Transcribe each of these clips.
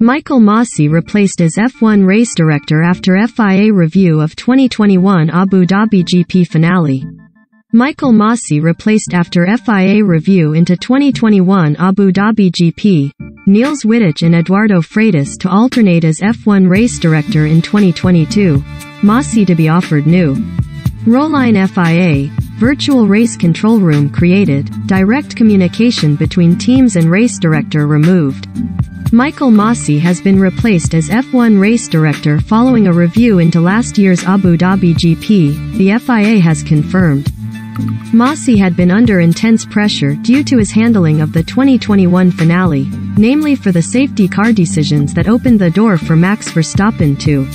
Michael Masi replaced as F1 race director after FIA review of 2021 Abu Dhabi GP finale. Michael Masi replaced after FIA review into 2021 Abu Dhabi GP, Niels Wittich and Eduardo Freitas to alternate as F1 race director in 2022. Masi to be offered new Roline FIA, virtual race control room created, direct communication between teams and race director removed. Michael Masi has been replaced as F1 race director following a review into last year's Abu Dhabi GP, the FIA has confirmed. Masi had been under intense pressure due to his handling of the 2021 finale, namely for the safety car decisions that opened the door for Max Verstappen to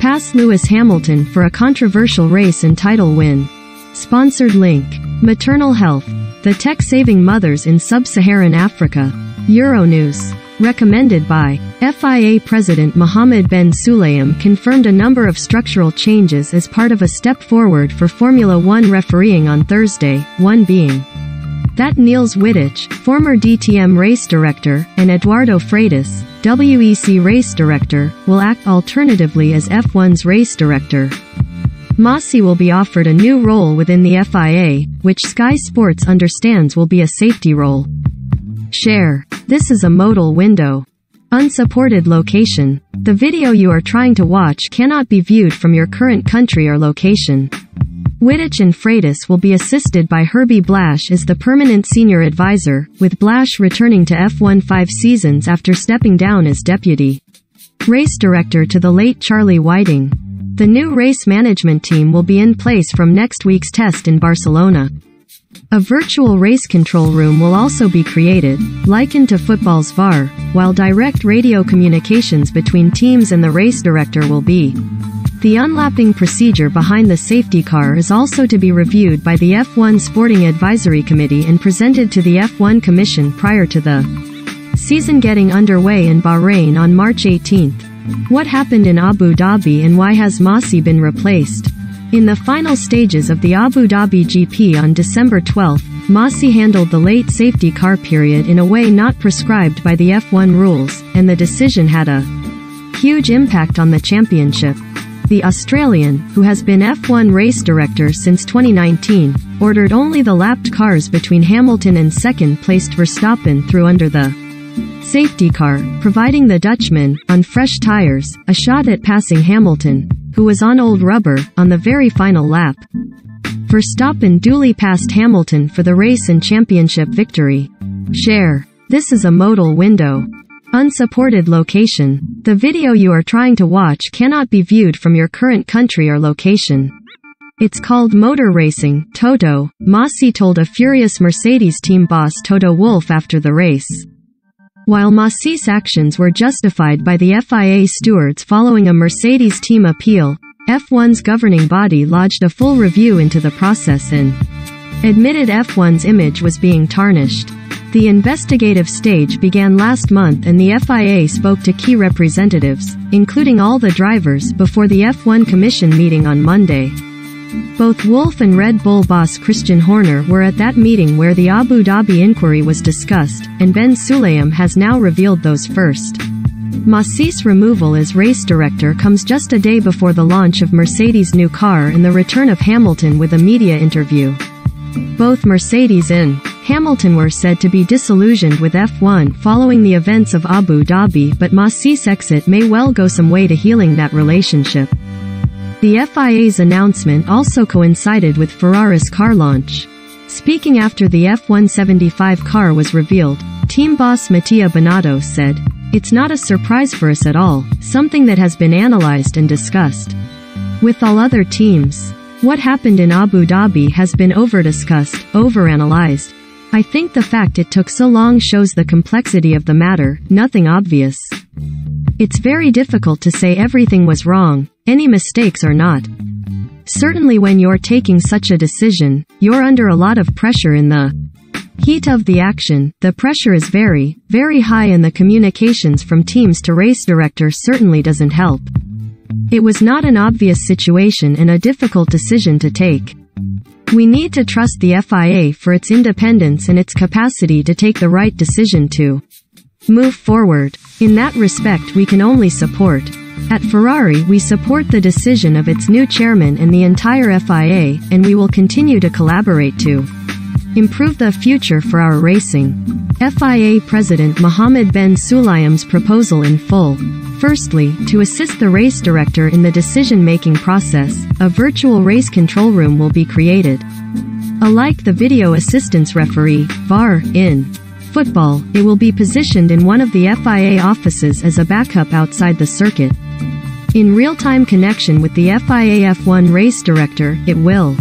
pass Lewis Hamilton for a controversial race and title win. Sponsored link. Maternal health. The tech-saving mothers in sub-Saharan Africa. Euronews. Recommended by FIA President Mohammed Ben Sulayem confirmed a number of structural changes as part of a step forward for Formula One refereeing on Thursday, one being that Niels Wittich, former DTM race director, and Eduardo Freitas, WEC race director, will act alternatively as F1's race director. Masi will be offered a new role within the FIA, which Sky Sports understands will be a safety role. Share. This is a modal window. Unsupported location. The video you are trying to watch cannot be viewed from your current country or location. Wittich and Freitas will be assisted by Herbie Blash as the permanent senior advisor, with Blash returning to F1 five seasons after stepping down as deputy race director to the late Charlie Whiting. The new race management team will be in place from next week's test in Barcelona. A virtual race control room will also be created, likened to football's VAR, while direct radio communications between teams and the race director will be. The unlapping procedure behind the safety car is also to be reviewed by the F1 Sporting Advisory Committee and presented to the F1 Commission prior to the season getting underway in Bahrain on March 18. What happened in Abu Dhabi and why has Masi been replaced? In the final stages of the Abu Dhabi GP on December 12, Masi handled the late safety car period in a way not prescribed by the F1 rules, and the decision had a huge impact on the championship. The Australian, who has been F1 race director since 2019, ordered only the lapped cars between Hamilton and second-placed Verstappen through under the safety car, providing the Dutchman, on fresh tires, a shot at passing Hamilton, who was on old rubber, on the very final lap. Verstappen duly passed Hamilton for the race and championship victory. Share. This is a modal window. Unsupported location. The video you are trying to watch cannot be viewed from your current country or location. It's called motor racing, Toto, Masi told a furious Mercedes team boss Toto Wolff after the race. While Masi's actions were justified by the FIA stewards following a Mercedes team appeal, F1's governing body lodged a full review into the process and admitted F1's image was being tarnished. The investigative stage began last month and the FIA spoke to key representatives, including all the drivers, before the F1 Commission meeting on Monday. Both Wolff and Red Bull boss Christian Horner were at that meeting where the Abu Dhabi inquiry was discussed, and Ben Sulayem has now revealed those first. Masi's removal as race director comes just a day before the launch of Mercedes' new car and the return of Hamilton with a media interview. Both Mercedes and Hamilton were said to be disillusioned with F1 following the events of Abu Dhabi but Masi's exit may well go some way to healing that relationship. The FIA's announcement also coincided with Ferrari's car launch. Speaking after the F1-75 car was revealed, team boss Mattia Binotto said, It's not a surprise for us at all, something that has been analyzed and discussed. With all other teams, what happened in Abu Dhabi has been over-discussed, over-analyzed. I think the fact it took so long shows the complexity of the matter, nothing obvious. It's very difficult to say everything was wrong, any mistakes or not. Certainly when you're taking such a decision, you're under a lot of pressure in the heat of the action, the pressure is very, very high and the communications from teams to race director certainly doesn't help. It was not an obvious situation and a difficult decision to take. We need to trust the FIA for its independence and its capacity to take the right decision to move forward. In that respect we can only support. At Ferrari we support the decision of its new chairman and the entire FIA, and we will continue to collaborate to improve the future for our racing. FIA President Mohammed Ben Sulayem's proposal in full. Firstly, to assist the race director in the decision-making process, a virtual race control room will be created. Alike the video assistance referee, VAR, in football, it will be positioned in one of the FIA offices as a backup outside the circuit. In real-time connection with the FIA F1 race director, it will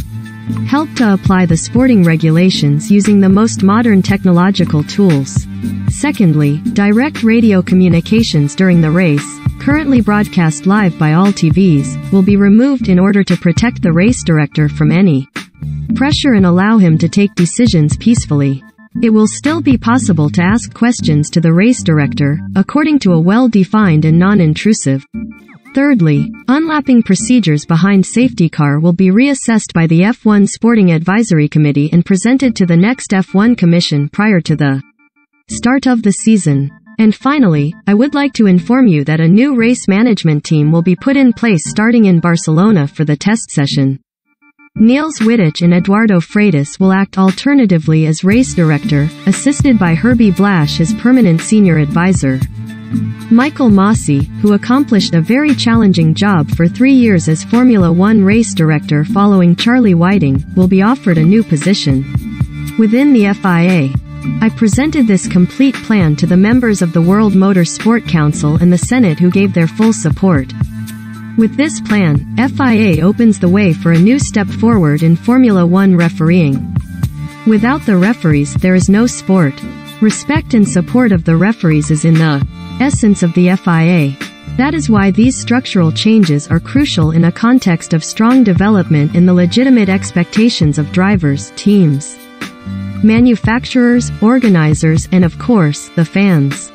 help to apply the sporting regulations using the most modern technological tools. Secondly, direct radio communications during the race, currently broadcast live by all TVs, will be removed in order to protect the race director from any pressure and allow him to take decisions peacefully. It will still be possible to ask questions to the race director, according to a well-defined and non-intrusive. Thirdly, unlapping procedures behind safety car will be reassessed by the F1 Sporting Advisory Committee and presented to the next F1 Commission prior to the start of the season. And finally, I would like to inform you that a new race management team will be put in place starting in Barcelona for the test session. Niels Wittich and Eduardo Freitas will act alternatively as race director, assisted by Herbie Blash as permanent senior advisor. Michael Masi, who accomplished a very challenging job for three years as Formula One race director following Charlie Whiting, will be offered a new position. Within the FIA, I presented this complete plan to the members of the World Motor Sport Council and the Senate who gave their full support. With this plan, FIA opens the way for a new step forward in Formula One refereeing. Without the referees, there is no sport. Respect and support of the referees is in the essence of the FIA. That is why these structural changes are crucial in a context of strong development in the legitimate expectations of drivers, teams, manufacturers, organizers, and of course, the fans.